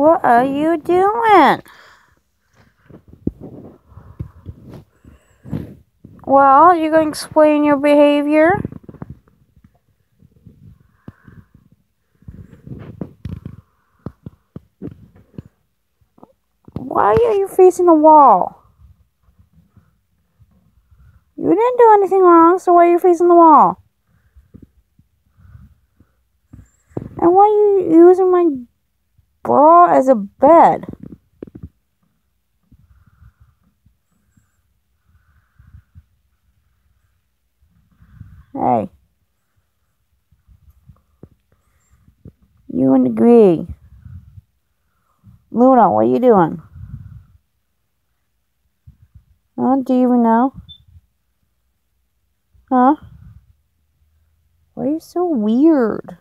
What are you doing? Well, you gonna explain your behavior? Why are you facing the wall? You didn't do anything wrong, so why are you facing the wall? And why are you using my bra as a bed? Hey. You and gray. Luna, what are you doing? Huh? Do you even know? Huh? Why are you so weird?